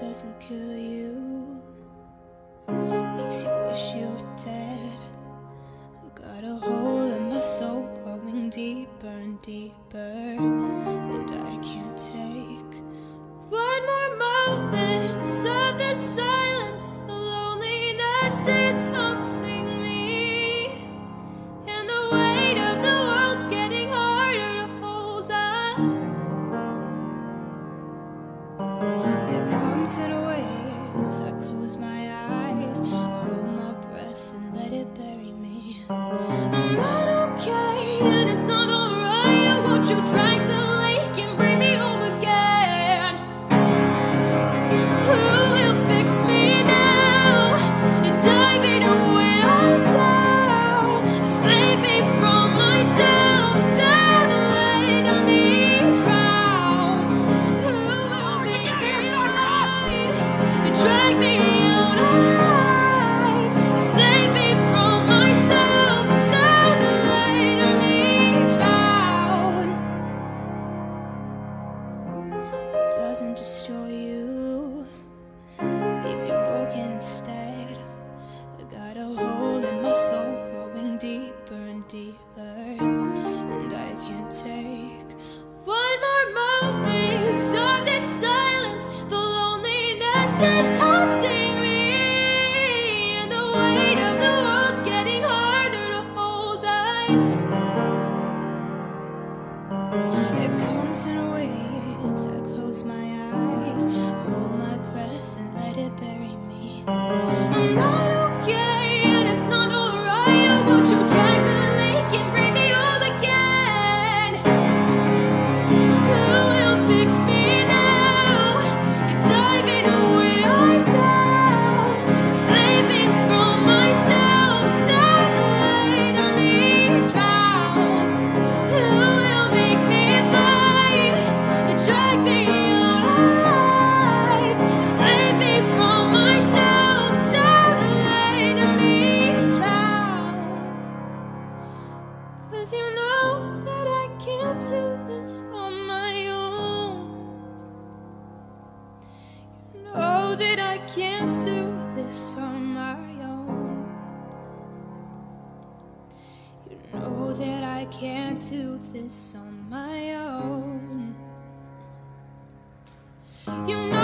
doesn't kill you. Makes you wish you were dead. I got a hole in my soul growing deeper and deeper. and deeper, and I can't take one more moment of this silence. The loneliness is haunting. that I can't do this on my own. You know that I can't do this on my own. You know